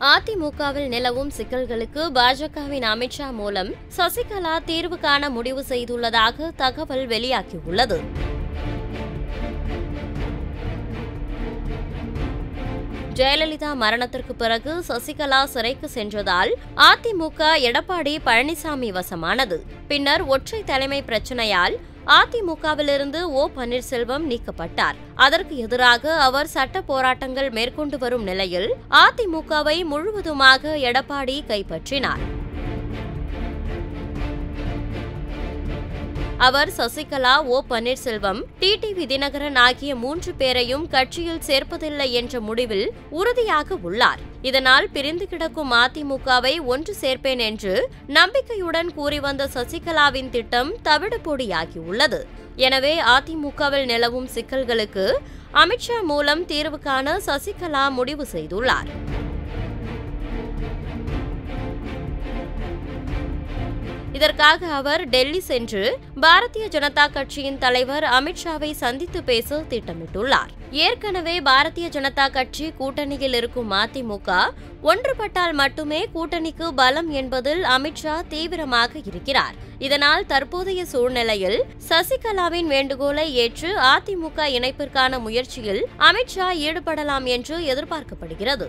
அதிமுகவில் நிலவும் சிக்கல்களுக்கு பாஜகவின் அமித்ஷா மூலம் சசிகலா தீர்வு காண முடிவு செய்துள்ளதாக தகவல் வெளியாகியுள்ளது. ஜெயலலிதா மரணத்திற்கு பிறகு சசிகலா சிறைக்கு சென்றதால் அதிமுக எடப்பாடி பழனிசாமி வசமானது. பின்னர் ஒற்றை தலைமை பிரச்சனையால் அதிமுகவிலிருந்து ஓ. பன்னீர்செல்வம் நீக்கப்பட்டார். அதற்கு எதிராக அவர் சட்ட போராட்டங்கள் மேற்கொண்டு வரும் நிலையில் அதிமுகவை முழுவதுமாக எடப்பாடி கைப்பற்றினார். அவர் சசிகலா ஓ பன்னீர்செல்வம் டிடிவி தினகரன் ஆகிய மூன்று பேரையும் கட்சியில் சேர்ப்பதில்லை என்ற முடிவில் உறுதியாக உள்ளார். இதனால் பிரிந்து கிடக்கும் அதிமுகவை ஒன்று சேர்ப்பேன் என்று நம்பிக்கையுடன் கூறி வந்த சசிகலாவின் திட்டம் தவிடுபொடியாகியுள்ளது எனவே அதிமுகவில் நிலவும் சிக்கல்களுக்கு அமித்ஷா மூலம் தீர்வு காண சசிகலா முடிவு செய்துள்ளார். இதற்காக அவர் டெல்லி சென்று பாரதிய ஜனதா கட்சியின் தலைவர் அமித்ஷாவை சந்தித்து பேச திட்டமிட்டுள்ளார். ஏற்கனவே பாரதிய ஜனதா கட்சி கூட்டணியில் இருக்கும் அதிமுக ஒன்றுபட்டால் மட்டுமே கூட்டணிக்கு பலம் என்பதில் அமித்ஷா தீவிரமாக இருக்கிறார். இதனால் தற்போதைய சூழ்நிலையில் சசிகலாவின் வேண்டுகோளை ஏற்று அதிமுக இணைப்பிற்கான முயற்சியில் அமித்ஷா ஈடுபடலாம் என்று எதிர்பார்க்கப்படுகிறது.